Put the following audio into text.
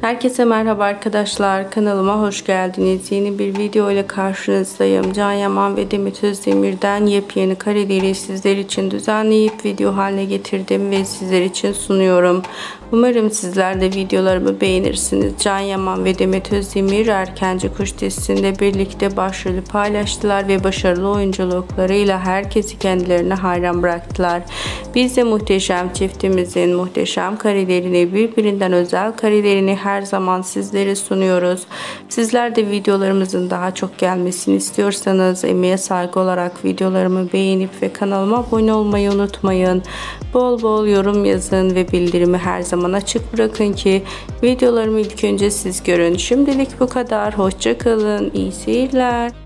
Herkese merhaba arkadaşlar. Kanalıma hoş geldiniz. Yeni bir video ile karşınızdayım. Can Yaman ve Demet Özdemir'den yepyeni kareleri sizler için düzenleyip video haline getirdim ve sizler için sunuyorum. Umarım sizler de videolarımı beğenirsiniz. Can Yaman ve Demet Özdemir Erkenci Kuş dizisinde birlikte başrolü paylaştılar ve başarılı oyunculuklarıyla herkesi kendilerine hayran bıraktılar. Biz de muhteşem çiftimizin muhteşem karelerini birbirinden özel karelerini her zaman sizlere sunuyoruz. Sizler de videolarımızın daha çok gelmesini istiyorsanız emeğe saygı olarak videolarımı beğenip ve kanalıma abone olmayı unutmayın. Bol bol yorum yazın ve bildirimi her zaman açık bırakın ki videolarımı ilk önce siz görün. Şimdilik bu kadar. Hoşçakalın. İyi seyirler.